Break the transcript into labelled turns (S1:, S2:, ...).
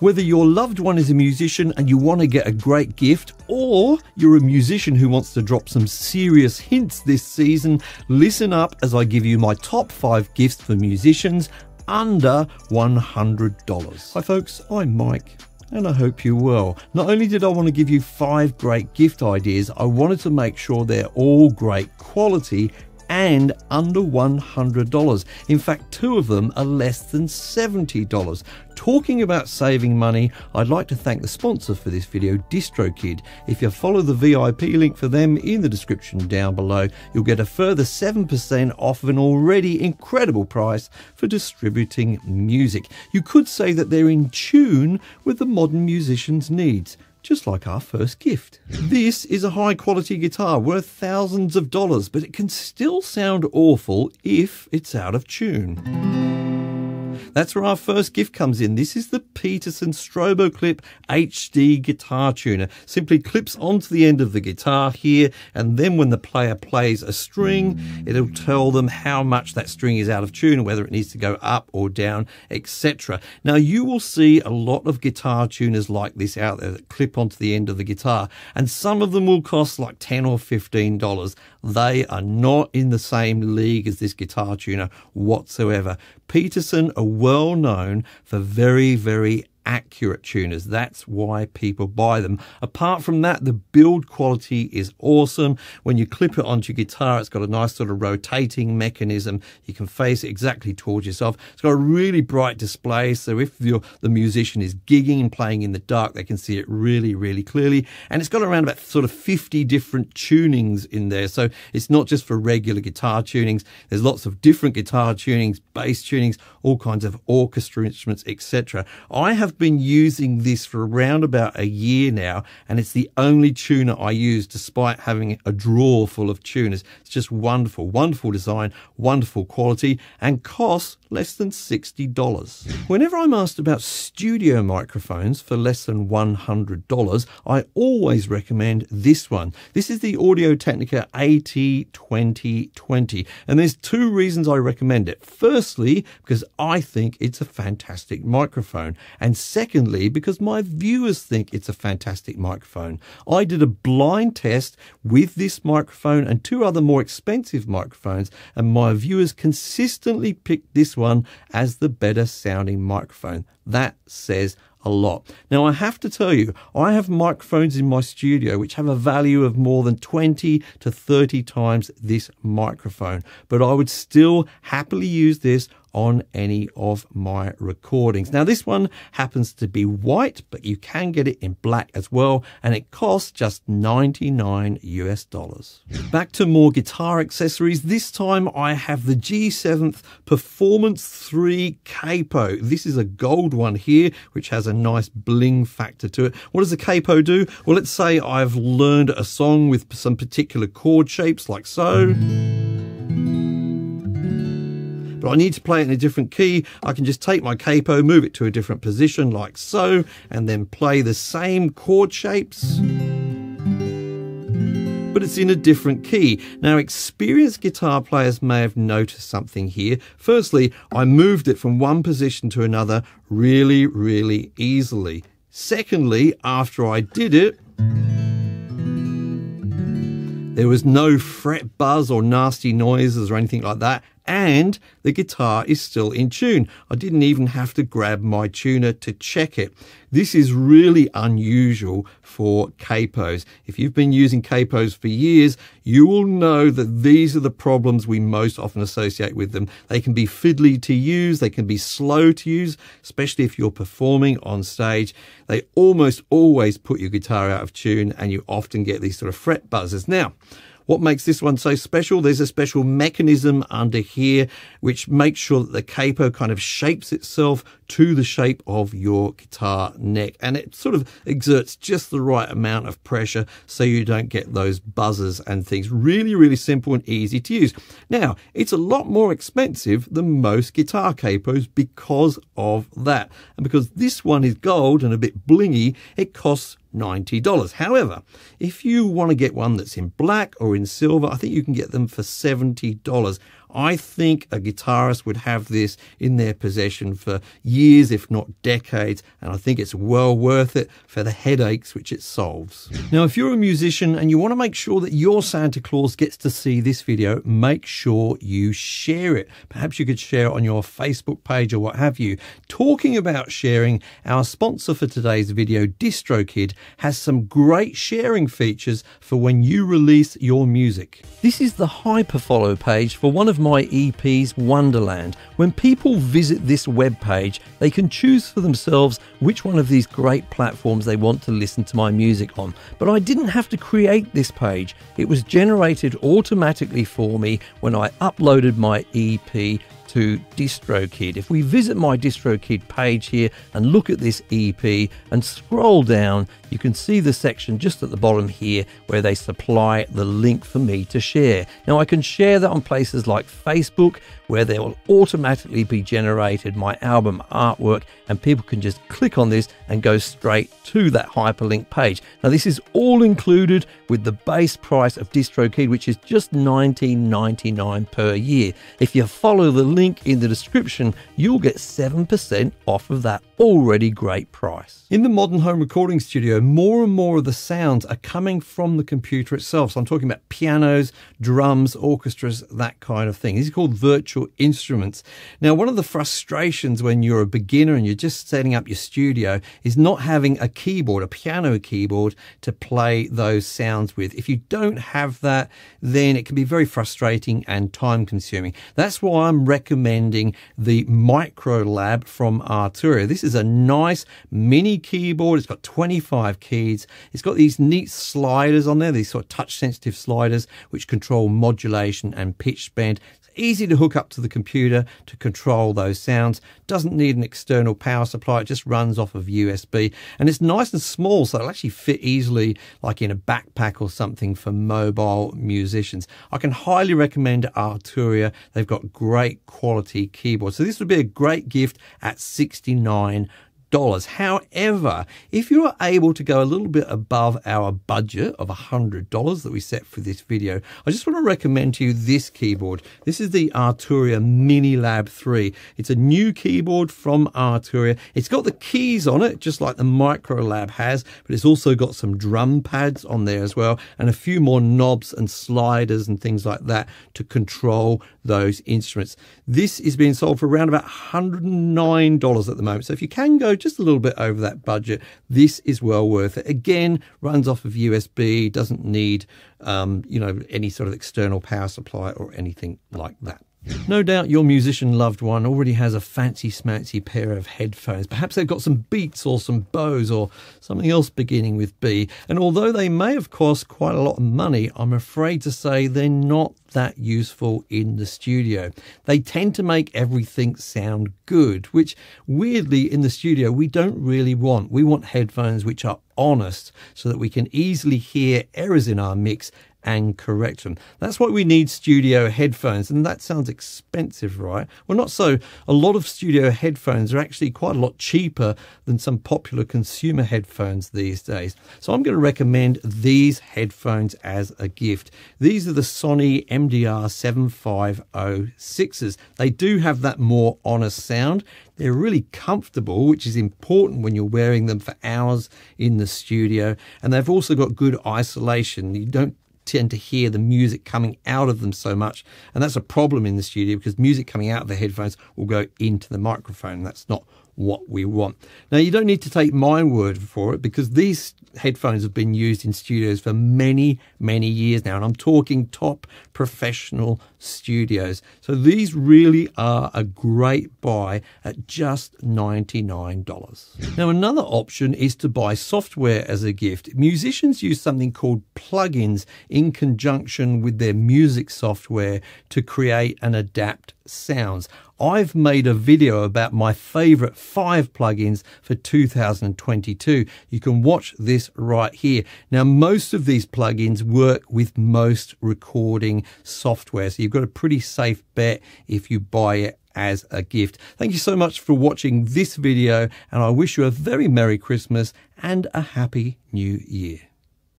S1: Whether your loved one is a musician and you want to get a great gift, or you're a musician who wants to drop some serious hints this season, listen up as I give you my top five gifts for musicians under $100. Hi, folks, I'm Mike and I hope you will. Not only did I want to give you five great gift ideas, I wanted to make sure they're all great quality and under $100. In fact, two of them are less than $70. Talking about saving money, I'd like to thank the sponsor for this video, DistroKid. If you follow the VIP link for them in the description down below, you'll get a further 7% off of an already incredible price for distributing music. You could say that they're in tune with the modern musician's needs just like our first gift. This is a high quality guitar worth thousands of dollars, but it can still sound awful if it's out of tune. That's where our first gift comes in. This is the Peterson Stroboclip HD guitar tuner. Simply clips onto the end of the guitar here, and then when the player plays a string, it'll tell them how much that string is out of tune, whether it needs to go up or down, etc. Now, you will see a lot of guitar tuners like this out there that clip onto the end of the guitar, and some of them will cost like 10 or $15. They are not in the same league as this guitar tuner whatsoever. Peterson are well known for very, very accurate tuners. That's why people buy them. Apart from that, the build quality is awesome. When you clip it onto your guitar, it's got a nice sort of rotating mechanism. You can face it exactly towards yourself. It's got a really bright display. So if the musician is gigging and playing in the dark, they can see it really, really clearly. And it's got around about sort of 50 different tunings in there. So it's not just for regular guitar tunings. There's lots of different guitar tunings, bass tunings, all kinds of orchestra instruments, etc. I have been using this for around about a year now, and it's the only tuner I use despite having a drawer full of tuners. It's just wonderful, wonderful design, wonderful quality, and costs less than $60. Whenever I'm asked about studio microphones for less than $100, I always recommend this one. This is the Audio Technica AT2020, and there's two reasons I recommend it. Firstly, because I think it's a fantastic microphone, and secondly, because my viewers think it's a fantastic microphone. I did a blind test with this microphone and two other more expensive microphones, and my viewers consistently picked this one as the better sounding microphone. That says a lot. Now, I have to tell you, I have microphones in my studio which have a value of more than 20 to 30 times this microphone, but I would still happily use this on any of my recordings. Now, this one happens to be white, but you can get it in black as well, and it costs just 99 US dollars. Back to more guitar accessories. This time I have the G7th Performance 3 Capo. This is a gold one here, which has a nice bling factor to it. What does the capo do? Well, let's say I've learned a song with some particular chord shapes like so but I need to play it in a different key, I can just take my capo, move it to a different position like so, and then play the same chord shapes but it's in a different key. Now, experienced guitar players may have noticed something here. Firstly, I moved it from one position to another really, really easily. Secondly, after I did it, there was no fret buzz or nasty noises or anything like that and the guitar is still in tune. I didn't even have to grab my tuner to check it. This is really unusual for capos. If you've been using capos for years, you will know that these are the problems we most often associate with them. They can be fiddly to use, they can be slow to use, especially if you're performing on stage. They almost always put your guitar out of tune and you often get these sort of fret buzzes. Now, what makes this one so special? There's a special mechanism under here which makes sure that the capo kind of shapes itself to the shape of your guitar neck and it sort of exerts just the right amount of pressure so you don't get those buzzers and things. Really, really simple and easy to use. Now, it's a lot more expensive than most guitar capos because of that. And because this one is gold and a bit blingy, it costs $90. However, if you want to get one that's in black or in silver, I think you can get them for $70. I think a guitarist would have this in their possession for years, if not decades, and I think it's well worth it for the headaches which it solves. Now, if you're a musician and you want to make sure that your Santa Claus gets to see this video, make sure you share it. Perhaps you could share it on your Facebook page or what have you. Talking about sharing, our sponsor for today's video, DistroKid, has some great sharing features for when you release your music. This is the hyperfollow page for one of my EPs, Wonderland. When people visit this web page, they can choose for themselves which one of these great platforms they want to listen to my music on. But I didn't have to create this page. It was generated automatically for me when I uploaded my EP to DistroKid. If we visit my DistroKid page here and look at this EP and scroll down, you can see the section just at the bottom here where they supply the link for me to share. Now I can share that on places like Facebook where there will automatically be generated my album artwork and people can just click on this and go straight to that hyperlink page. Now this is all included with the base price of DistroKid which is just $19.99 per year. If you follow the link in the description. You'll get 7% off of that already great price. In the modern home recording studio more and more of the sounds are coming from the computer itself. So I'm talking about pianos, drums, orchestras, that kind of thing. These are called virtual instruments. Now, one of the frustrations when you're a beginner and you're just setting up your studio is not having a keyboard, a piano keyboard to play those sounds with. If you don't have that, then it can be very frustrating and time consuming. That's why I'm recommending the Micro Lab from Arturia. This is a nice mini keyboard. It's got 25 keys. It's got these neat sliders on there, these sort of touch sensitive sliders, which control modulation and pitch bend easy to hook up to the computer to control those sounds. Doesn't need an external power supply. It just runs off of USB and it's nice and small. So it'll actually fit easily like in a backpack or something for mobile musicians. I can highly recommend Arturia. They've got great quality keyboards. So this would be a great gift at 69 dollars. However, if you are able to go a little bit above our budget of $100 that we set for this video, I just want to recommend to you this keyboard. This is the Arturia Mini Lab 3. It's a new keyboard from Arturia. It's got the keys on it, just like the Micro Lab has, but it's also got some drum pads on there as well, and a few more knobs and sliders and things like that to control those instruments. This is being sold for around about $109 at the moment. So if you can go just a little bit over that budget, this is well worth it. Again, runs off of USB, doesn't need um, you know any sort of external power supply or anything like that. No doubt your musician loved one already has a fancy smancy pair of headphones. Perhaps they've got some Beats or some Bose or something else beginning with B. And although they may have cost quite a lot of money, I'm afraid to say they're not that useful in the studio. They tend to make everything sound good, which weirdly in the studio we don't really want. We want headphones which are honest so that we can easily hear errors in our mix and correct them. That's why we need studio headphones, and that sounds expensive, right? Well, not so. A lot of studio headphones are actually quite a lot cheaper than some popular consumer headphones these days. So I'm going to recommend these headphones as a gift. These are the Sony MDR 7506s. They do have that more honest sound. They're really comfortable, which is important when you're wearing them for hours in the studio. And they've also got good isolation. You don't tend to hear the music coming out of them so much. And that's a problem in the studio because music coming out of the headphones will go into the microphone. That's not what we want. Now, you don't need to take my word for it because these headphones have been used in studios for many, many years now. And I'm talking top professional studios. So these really are a great buy at just $99. Now, another option is to buy software as a gift. Musicians use something called plugins in conjunction with their music software to create and adapt sounds. I've made a video about my favorite five plugins for 2022. You can watch this right here. Now, most of these plugins work with most recording software, so you've got a pretty safe bet if you buy it as a gift. Thank you so much for watching this video, and I wish you a very Merry Christmas and a Happy New Year.